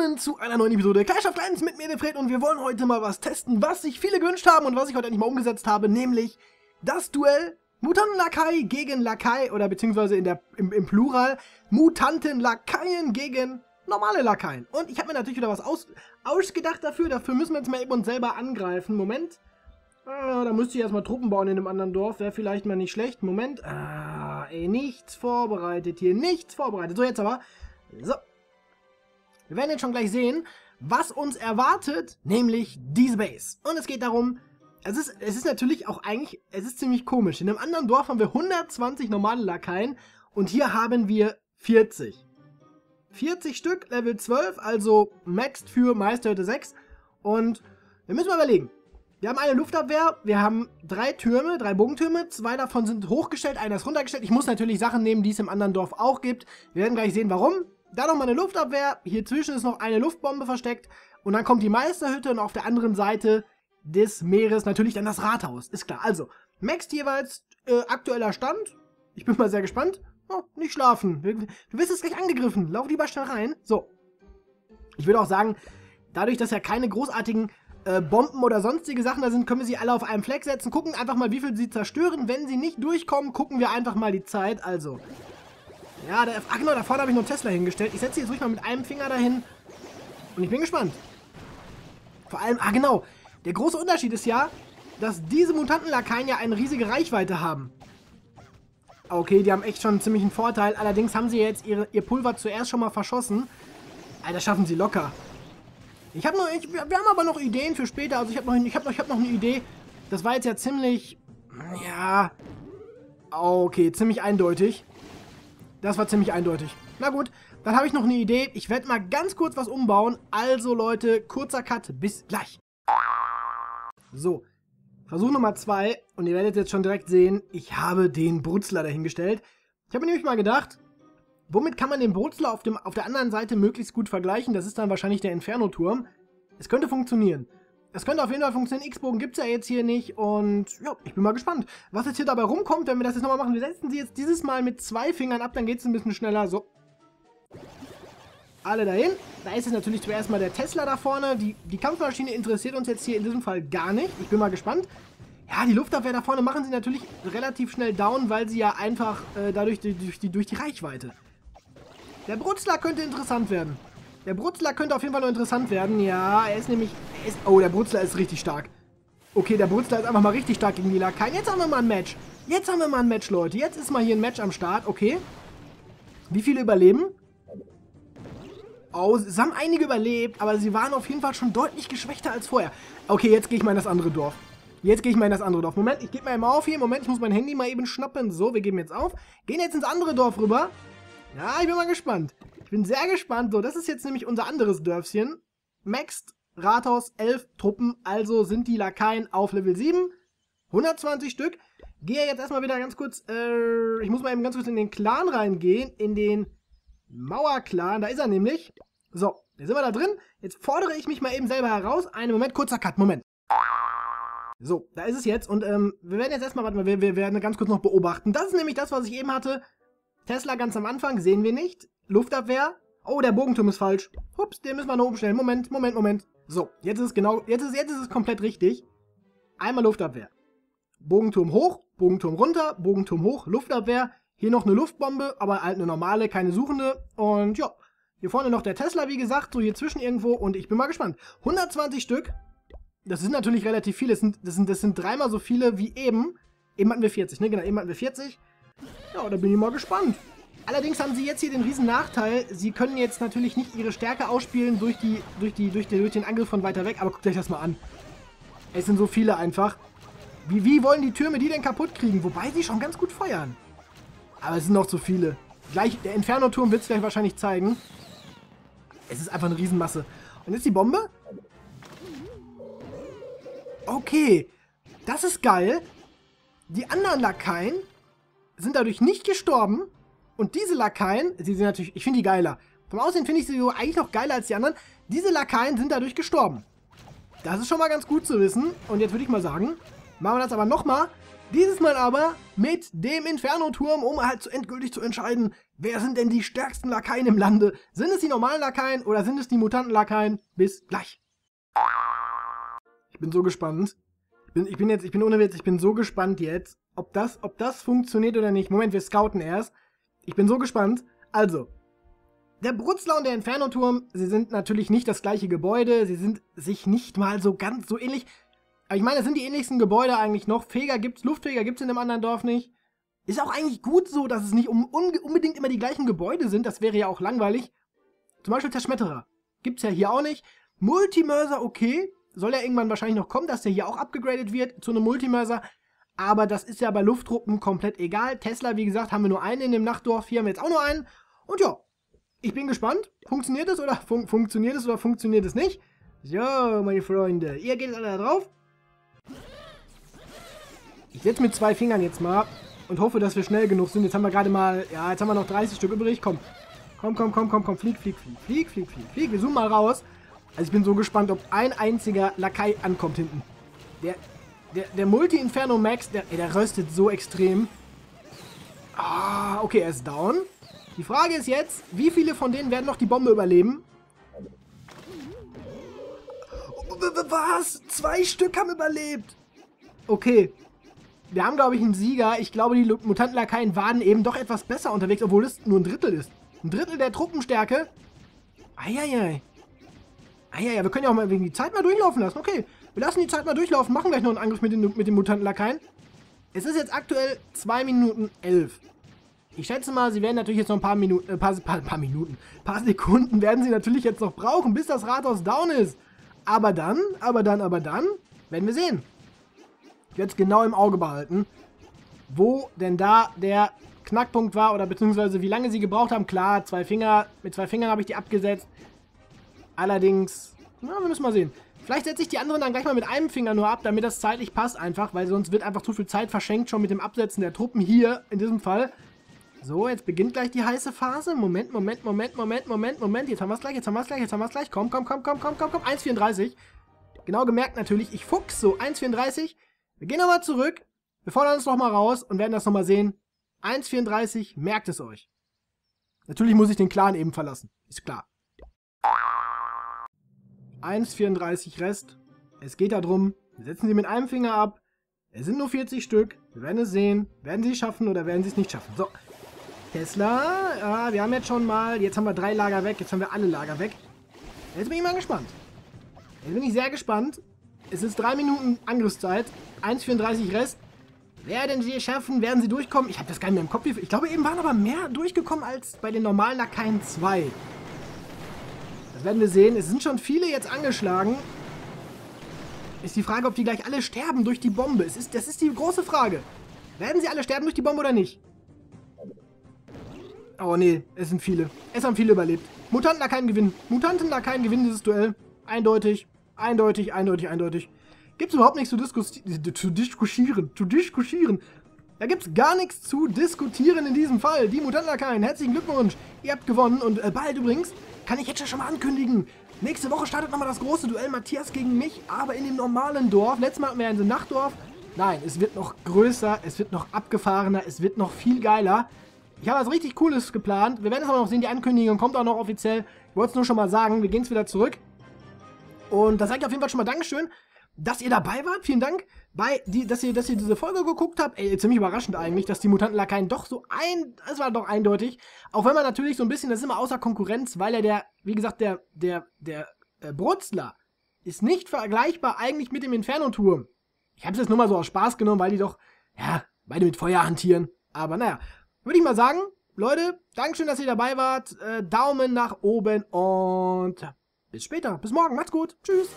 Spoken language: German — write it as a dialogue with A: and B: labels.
A: willkommen zu einer neuen Episode Clash of Clans mit mir, Fred, und wir wollen heute mal was testen, was sich viele gewünscht haben und was ich heute endlich mal umgesetzt habe, nämlich das Duell Mutanten-Lakai gegen Lakai, oder beziehungsweise in der, im, im Plural Mutanten-Lakaien gegen normale Lakaien. Und ich habe mir natürlich wieder was aus, ausgedacht dafür, dafür müssen wir jetzt mal eben uns selber angreifen. Moment. Ah, da müsste ich erstmal Truppen bauen in einem anderen Dorf, wäre vielleicht mal nicht schlecht. Moment. Ah, ey, nichts vorbereitet hier, nichts vorbereitet. So, jetzt aber. So, wir werden jetzt schon gleich sehen, was uns erwartet, nämlich diese Base. Und es geht darum, es ist, es ist natürlich auch eigentlich, es ist ziemlich komisch. In einem anderen Dorf haben wir 120 normale Lakaien und hier haben wir 40. 40 Stück, Level 12, also maxed für Meisterhütte 6. Und wir müssen mal überlegen. Wir haben eine Luftabwehr, wir haben drei Türme, drei Bogentürme, zwei davon sind hochgestellt, einer ist runtergestellt. Ich muss natürlich Sachen nehmen, die es im anderen Dorf auch gibt. Wir werden gleich sehen, warum. Da nochmal eine Luftabwehr. Hier zwischen ist noch eine Luftbombe versteckt. Und dann kommt die Meisterhütte und auf der anderen Seite des Meeres natürlich dann das Rathaus. Ist klar. Also, Max jeweils äh, aktueller Stand. Ich bin mal sehr gespannt. Oh, nicht schlafen. Du wirst jetzt gleich angegriffen. Lauf lieber schnell rein. So. Ich würde auch sagen, dadurch, dass ja keine großartigen äh, Bomben oder sonstige Sachen da sind, können wir sie alle auf einen Fleck setzen. Gucken einfach mal, wie viel sie zerstören. Wenn sie nicht durchkommen, gucken wir einfach mal die Zeit. Also, ja, da, ach genau, da vorne habe ich noch Tesla hingestellt. Ich setze jetzt ruhig mal mit einem Finger dahin. Und ich bin gespannt. Vor allem, ah genau, der große Unterschied ist ja, dass diese Mutantenlakaien ja eine riesige Reichweite haben. Okay, die haben echt schon einen ziemlichen Vorteil. Allerdings haben sie jetzt ihre, ihr Pulver zuerst schon mal verschossen. Alter, schaffen sie locker. Ich habe noch, ich, wir haben aber noch Ideen für später. Also ich habe noch, ich habe noch, ich habe noch eine Idee. Das war jetzt ja ziemlich, ja, okay, ziemlich eindeutig. Das war ziemlich eindeutig. Na gut, dann habe ich noch eine Idee. Ich werde mal ganz kurz was umbauen. Also Leute, kurzer Cut. Bis gleich. So, Versuch Nummer zwei. Und ihr werdet jetzt schon direkt sehen, ich habe den Brutzler dahingestellt. Ich habe mir nämlich mal gedacht, womit kann man den Brutzler auf, dem, auf der anderen Seite möglichst gut vergleichen? Das ist dann wahrscheinlich der Inferno-Turm. Es könnte funktionieren. Es könnte auf jeden Fall funktionieren. X-Bogen gibt es ja jetzt hier nicht. Und ja, ich bin mal gespannt, was jetzt hier dabei rumkommt, wenn wir das jetzt nochmal machen. Wir setzen sie jetzt dieses Mal mit zwei Fingern ab, dann geht es ein bisschen schneller. So. Alle dahin. Da ist jetzt natürlich zuerst mal der Tesla da vorne. Die, die Kampfmaschine interessiert uns jetzt hier in diesem Fall gar nicht. Ich bin mal gespannt. Ja, die Luftabwehr da vorne machen sie natürlich relativ schnell down, weil sie ja einfach äh, dadurch durch die, durch die Reichweite. Der Brutzler könnte interessant werden. Der Brutzler könnte auf jeden Fall noch interessant werden. Ja, er ist nämlich... Er ist, oh, der Brutzler ist richtig stark. Okay, der Brutzler ist einfach mal richtig stark gegen die Lakaien. Jetzt haben wir mal ein Match. Jetzt haben wir mal ein Match, Leute. Jetzt ist mal hier ein Match am Start. Okay. Wie viele überleben? Oh, es haben einige überlebt, aber sie waren auf jeden Fall schon deutlich geschwächter als vorher. Okay, jetzt gehe ich mal in das andere Dorf. Jetzt gehe ich mal in das andere Dorf. Moment, ich gebe mal immer auf hier. Moment, ich muss mein Handy mal eben schnappen. So, wir geben jetzt auf. Gehen jetzt ins andere Dorf rüber. Ja, ich bin mal gespannt. Ich bin sehr gespannt. So, das ist jetzt nämlich unser anderes Dörfchen. Maxed Rathaus 11 Truppen, also sind die Lakaien auf Level 7. 120 Stück. Gehe jetzt erstmal wieder ganz kurz, äh, ich muss mal eben ganz kurz in den Clan reingehen, in den Mauerclan, da ist er nämlich. So, da sind wir da drin. Jetzt fordere ich mich mal eben selber heraus. Einen Moment, kurzer Cut, Moment. So, da ist es jetzt und ähm, wir werden jetzt erstmal, warte mal, wir, wir werden ganz kurz noch beobachten. Das ist nämlich das, was ich eben hatte. Tesla ganz am Anfang, sehen wir nicht. Luftabwehr. Oh, der Bogenturm ist falsch. Ups, den müssen wir noch umstellen. Moment, Moment, Moment. So, jetzt ist es genau, jetzt ist, jetzt ist es komplett richtig. Einmal Luftabwehr. Bogenturm hoch, Bogenturm runter, Bogenturm hoch, Luftabwehr. Hier noch eine Luftbombe, aber halt eine normale, keine suchende. Und ja, hier vorne noch der Tesla, wie gesagt, so hier zwischen irgendwo. Und ich bin mal gespannt. 120 Stück. Das sind natürlich relativ viele. Das sind, das sind, das sind dreimal so viele wie eben. Eben hatten wir 40, ne? Genau, eben hatten wir 40. Ja, da bin ich mal gespannt. Allerdings haben sie jetzt hier den riesen Nachteil, sie können jetzt natürlich nicht ihre Stärke ausspielen durch, die, durch, die, durch, die, durch den Angriff von weiter weg, aber guckt euch das mal an. Es sind so viele einfach. Wie, wie wollen die Türme die denn kaputt kriegen? Wobei sie schon ganz gut feuern. Aber es sind noch zu viele. Gleich, der Inferno-Turm wird es gleich wahrscheinlich zeigen. Es ist einfach eine Riesenmasse. Und jetzt die Bombe? Okay. Das ist geil. Die anderen Lakaien sind dadurch nicht gestorben. Und diese Lakaien, sie sind natürlich, ich finde die geiler. Vom Aussehen finde ich sie eigentlich noch geiler als die anderen. Diese Lakaien sind dadurch gestorben. Das ist schon mal ganz gut zu wissen. Und jetzt würde ich mal sagen, Machen wir das aber nochmal. Dieses Mal aber mit dem Inferno-Turm, um halt endgültig zu entscheiden, wer sind denn die stärksten Lakaien im Lande? Sind es die normalen Lakaien oder sind es die Mutanten-Lakaien? Bis gleich. Ich bin so gespannt. Ich bin, ich bin jetzt, ich bin ohne Witz, ich bin so gespannt jetzt, ob das, ob das funktioniert oder nicht. Moment, wir scouten erst. Ich bin so gespannt. Also, der Brutzler und der Inferno-Turm, sie sind natürlich nicht das gleiche Gebäude, sie sind sich nicht mal so ganz so ähnlich. Aber ich meine, das sind die ähnlichsten Gebäude eigentlich noch. Feger gibt's, Luftfeger gibt's in dem anderen Dorf nicht. Ist auch eigentlich gut so, dass es nicht um, un, unbedingt immer die gleichen Gebäude sind. Das wäre ja auch langweilig. Zum Beispiel Zerschmetterer. Gibt's ja hier auch nicht. Multimörser, okay. Soll ja irgendwann wahrscheinlich noch kommen, dass der hier auch abgegradet wird zu einem Multimörser. Aber das ist ja bei Lufttruppen komplett egal. Tesla, wie gesagt, haben wir nur einen in dem Nachtdorf. Hier haben wir jetzt auch nur einen. Und ja, ich bin gespannt. Funktioniert es oder fun funktioniert es oder funktioniert es nicht? So, meine Freunde, ihr geht alle da drauf. Ich setze mit zwei Fingern jetzt mal und hoffe, dass wir schnell genug sind. Jetzt haben wir gerade mal, ja, jetzt haben wir noch 30 Stück übrig. Komm, komm, komm, komm, komm, komm, flieg, flieg, flieg, flieg, flieg, flieg, flieg. Wir zoomen mal raus. Also ich bin so gespannt, ob ein einziger Lakai ankommt hinten. Der, der, der Multi-Inferno Max, der, der röstet so extrem. Ah, okay, er ist down. Die Frage ist jetzt, wie viele von denen werden noch die Bombe überleben? Was? Zwei Stück haben überlebt. Okay, wir haben, glaube ich, einen Sieger. Ich glaube, die Mutantenlakaien waren eben doch etwas besser unterwegs, obwohl es nur ein Drittel ist. Ein Drittel der Truppenstärke. Eieiei. Eieiei, wir können ja auch mal wegen die Zeit mal durchlaufen lassen. Okay, wir lassen die Zeit mal durchlaufen, machen gleich noch einen Angriff mit den, mit den Mutantenlakaien. Es ist jetzt aktuell 2 Minuten 11. Ich schätze mal, sie werden natürlich jetzt noch ein paar Minuten, äh, paar, paar, paar Minuten, paar Sekunden werden sie natürlich jetzt noch brauchen, bis das Rathaus down ist. Aber dann, aber dann, aber dann, werden wir sehen jetzt genau im Auge behalten, wo denn da der Knackpunkt war oder beziehungsweise wie lange sie gebraucht haben. Klar, zwei Finger, mit zwei Fingern habe ich die abgesetzt. Allerdings, na, wir müssen mal sehen. Vielleicht setze ich die anderen dann gleich mal mit einem Finger nur ab, damit das zeitlich passt einfach, weil sonst wird einfach zu viel Zeit verschenkt schon mit dem Absetzen der Truppen hier in diesem Fall. So, jetzt beginnt gleich die heiße Phase. Moment, Moment, Moment, Moment, Moment, Moment. Jetzt haben wir es gleich, jetzt haben wir es gleich, jetzt haben wir es gleich. Komm, komm, komm, komm, komm, komm, komm. 1,34. Genau gemerkt natürlich, ich fuchs so. 1,34. Wir gehen nochmal zurück, wir fordern uns nochmal raus und werden das nochmal sehen. 1,34, merkt es euch. Natürlich muss ich den Clan eben verlassen, ist klar. 1,34 Rest. Es geht darum, setzen sie mit einem Finger ab. Es sind nur 40 Stück. Wir werden es sehen. Werden sie es schaffen oder werden sie es nicht schaffen? So. Tesla, ja, wir haben jetzt schon mal, jetzt haben wir drei Lager weg, jetzt haben wir alle Lager weg. Jetzt bin ich mal gespannt. Jetzt bin ich sehr gespannt. Es ist 3 Minuten Angriffszeit. 1,34 Rest. Werden sie es schaffen? Werden sie durchkommen? Ich habe das gar nicht mehr im Kopf. Ich glaube, eben waren aber mehr durchgekommen als bei den normalen Lakaien 2. Das werden wir sehen. Es sind schon viele jetzt angeschlagen. Ist die Frage, ob die gleich alle sterben durch die Bombe. Es ist, das ist die große Frage. Werden sie alle sterben durch die Bombe oder nicht? Oh nee, es sind viele. Es haben viele überlebt. Mutanten da keinen Gewinn. Mutanten da keinen Gewinn, dieses Duell. Eindeutig. Eindeutig, eindeutig, eindeutig. Gibt es überhaupt nichts zu, diskus zu diskutieren. Zu diskutieren. Da gibt es gar nichts zu diskutieren in diesem Fall. Die Mutantlakaien, herzlichen Glückwunsch. Ihr habt gewonnen und äh, bald übrigens, kann ich jetzt schon mal ankündigen. Nächste Woche startet nochmal das große Duell Matthias gegen mich, aber in dem normalen Dorf. Letztes Mal hatten wir ein Nachtdorf. Nein, es wird noch größer, es wird noch abgefahrener, es wird noch viel geiler. Ich habe was richtig Cooles geplant. Wir werden es aber noch sehen, die Ankündigung kommt auch noch offiziell. Ich wollte es nur schon mal sagen, wir gehen es wieder zurück. Und da sage ich auf jeden Fall schon mal Dankeschön, dass ihr dabei wart. Vielen Dank, bei die, dass, ihr, dass ihr diese Folge geguckt habt. Ey, ziemlich überraschend eigentlich, dass die Mutantenlakaien doch so ein... Es war doch eindeutig. Auch wenn man natürlich so ein bisschen, das ist immer außer Konkurrenz, weil er der, wie gesagt, der, der, der äh, Brutzler ist nicht vergleichbar eigentlich mit dem Inferno-Turm. Ich habe es jetzt nur mal so aus Spaß genommen, weil die doch, ja, beide mit Feuer hantieren. Aber naja, würde ich mal sagen, Leute, Dankeschön, dass ihr dabei wart. Äh, Daumen nach oben und bis später. Bis morgen. Macht's gut. Tschüss.